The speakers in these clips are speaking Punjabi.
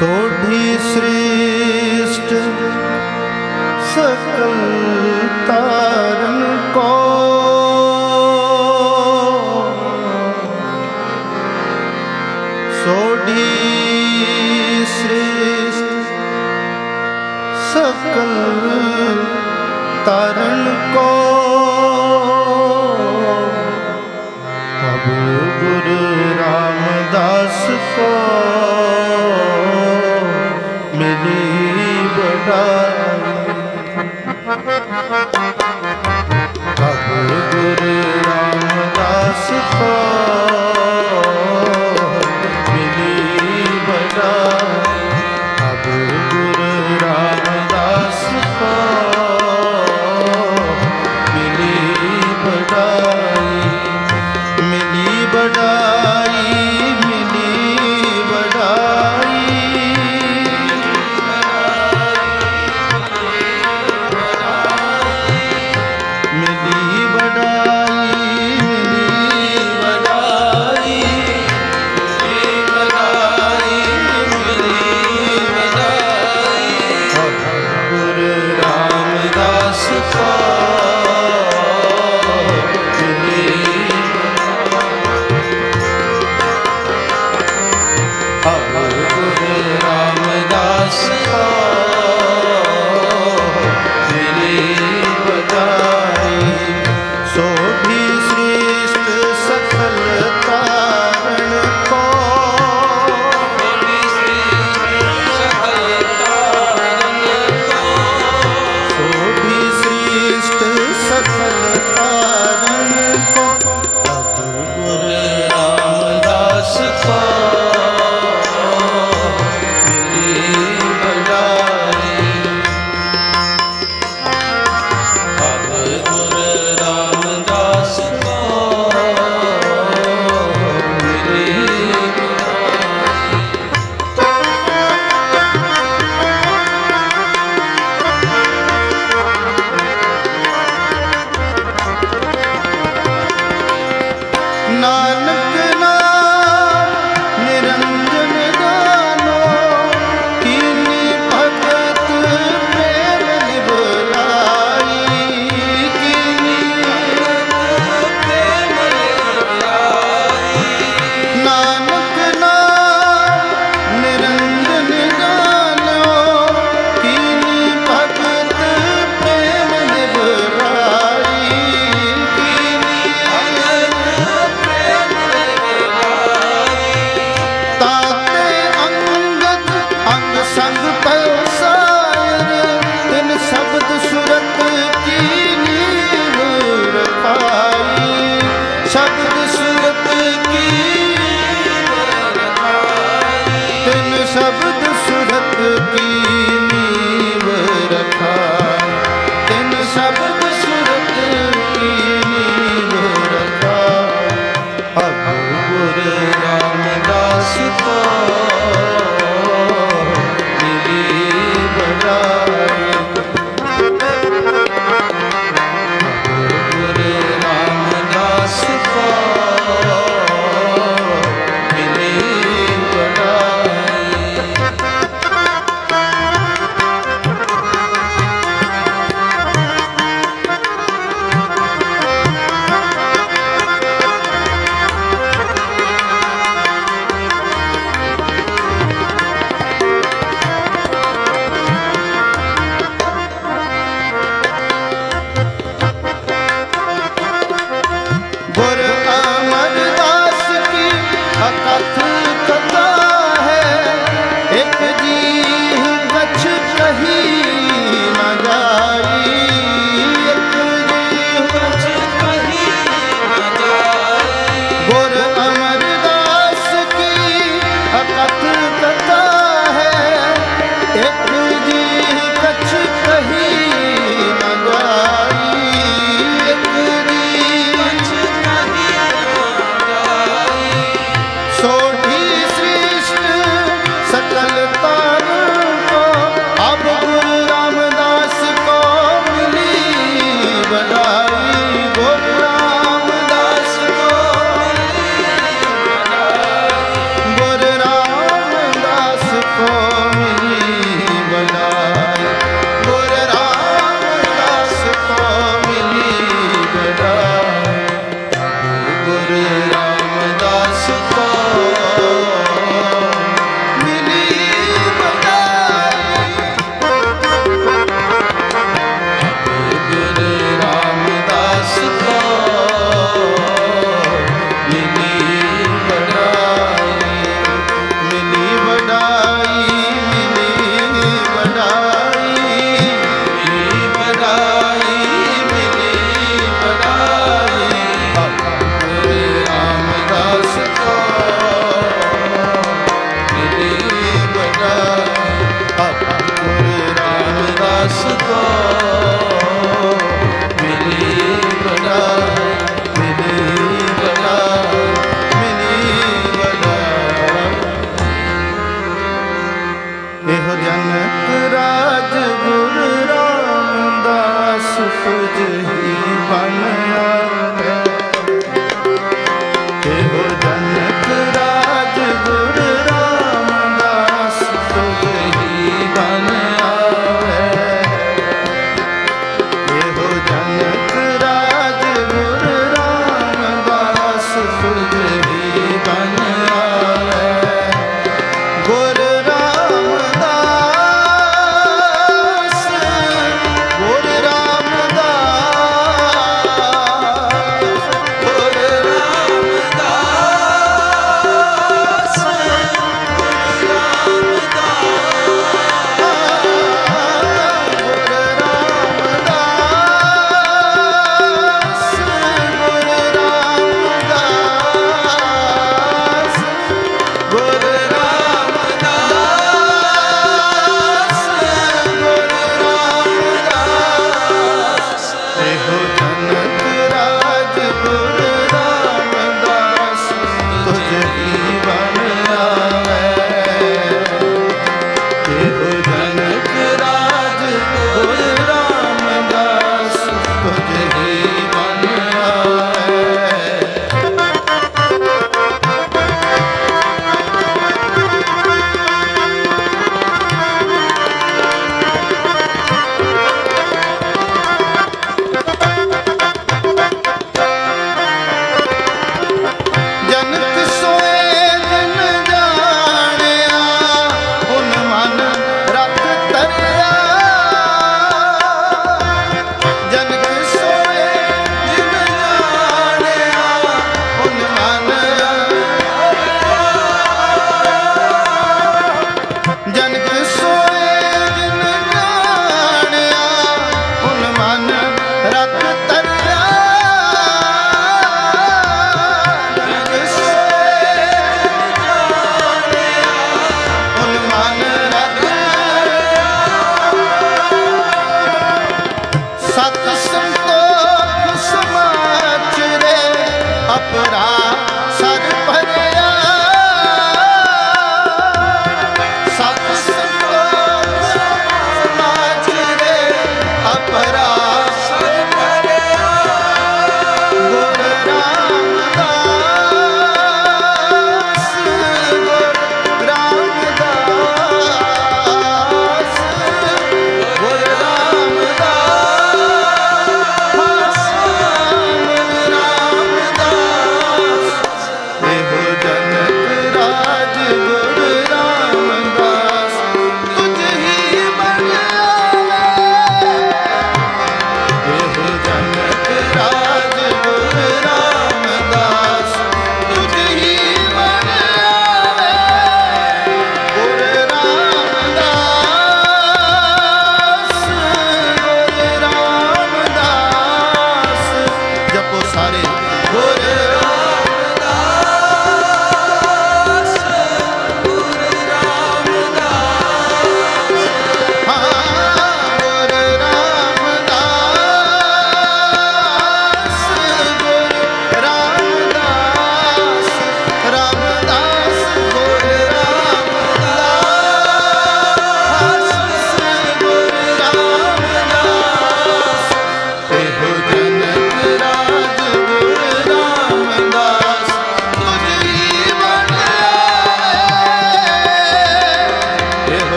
सोढी श्री ਰਾਮਦਾਸ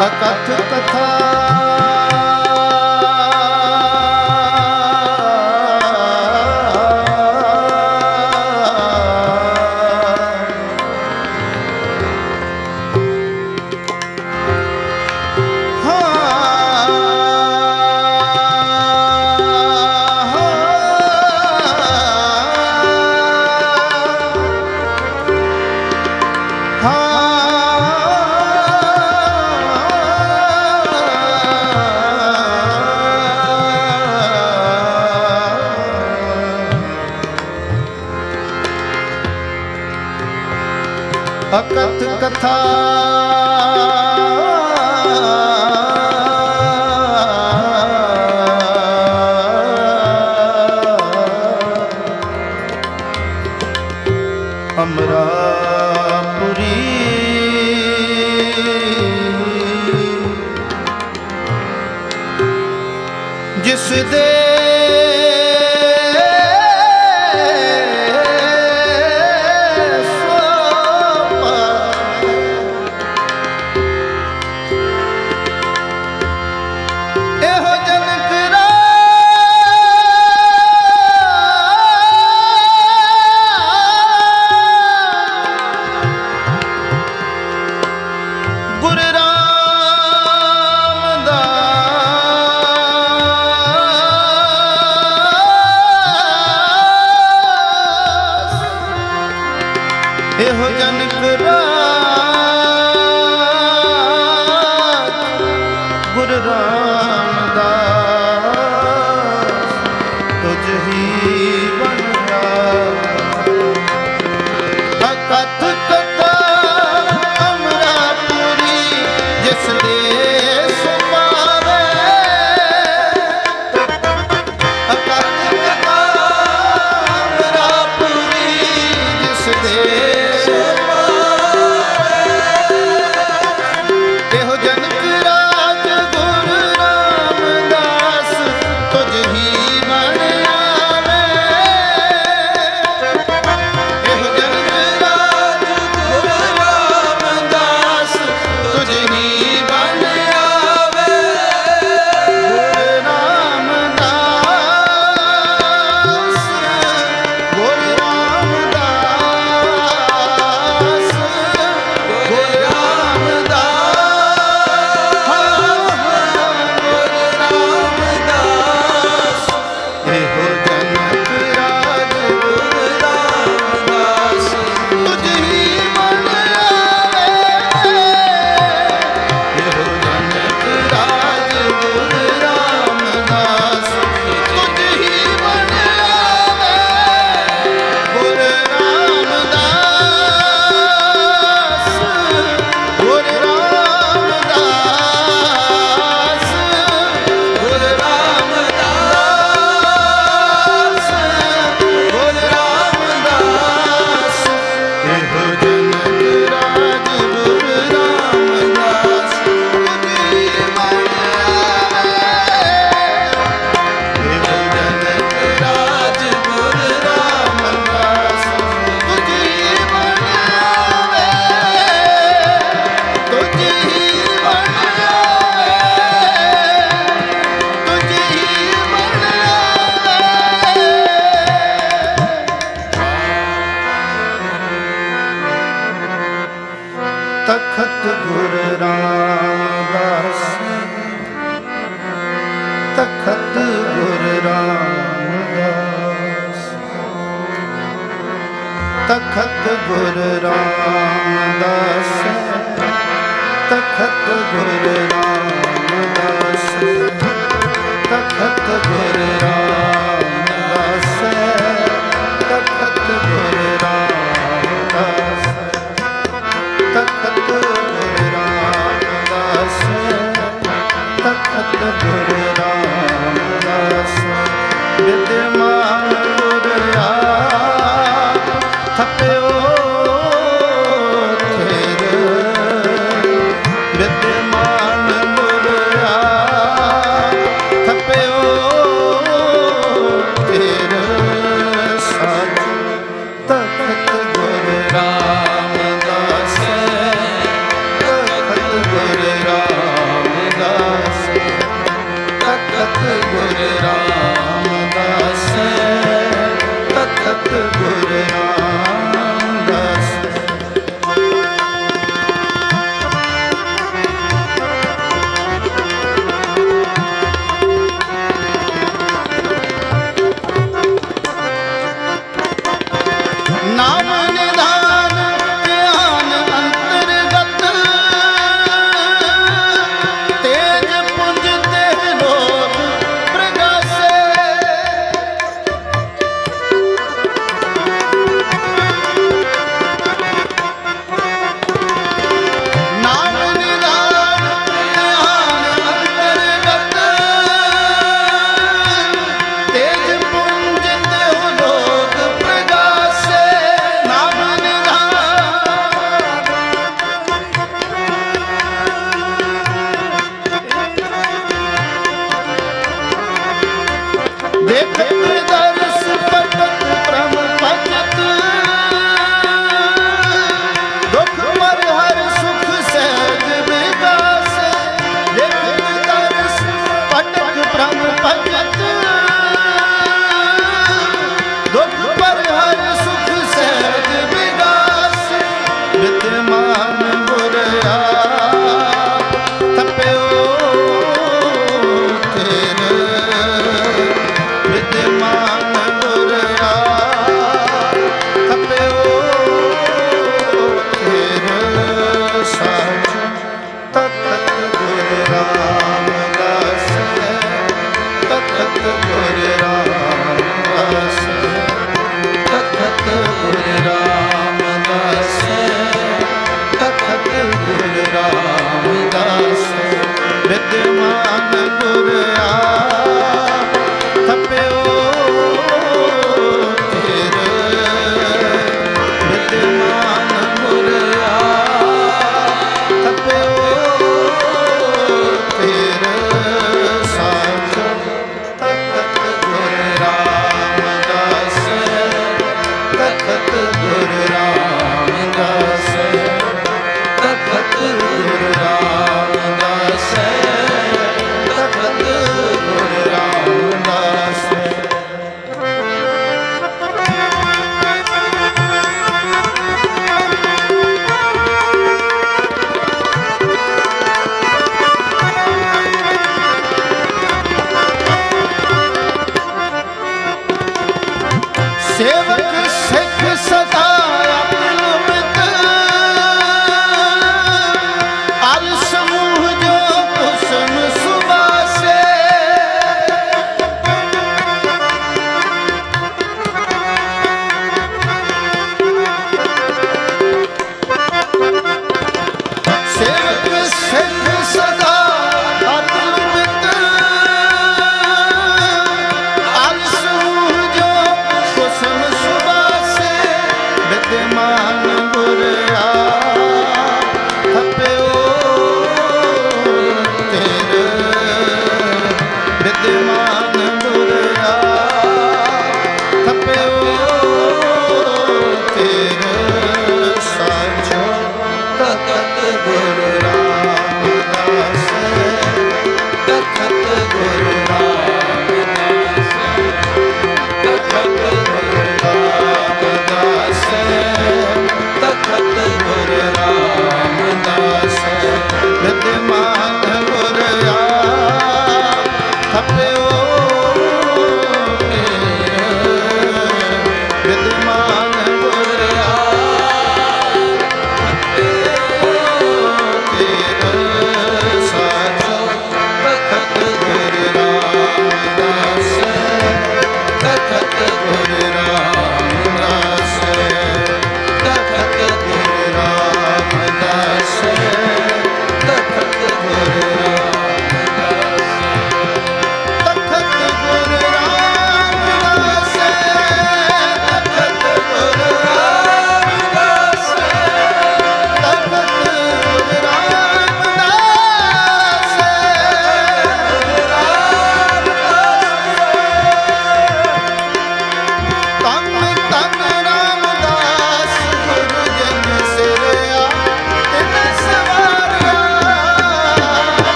ਅਕਥ ਕਥਾ today. ਤਖਤ ਗੁਰ ਰਾਮਦਾਸ। ਤਖਤ ਗੁਰ ਰਾਮਦਾਸ। ਤਖਤ ਗੁਰ ਰਾਮਦਾਸ। ਤਖਤ ਗੁਰ ਰਾਮਦਾਸ। ਤਖਤ ਗੁਰ ਰਾਮ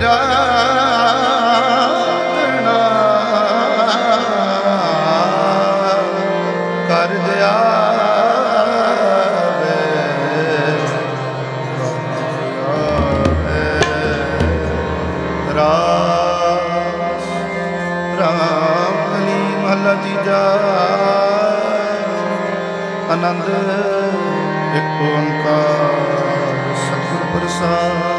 ਰਾਣਾ ਕਰ ਜਾਵੇ ਰਾਮ ਇੱਕ ਓੰਕਾਰ ਸਤਿਗੁਰ ਪ੍ਰਸਾਦ।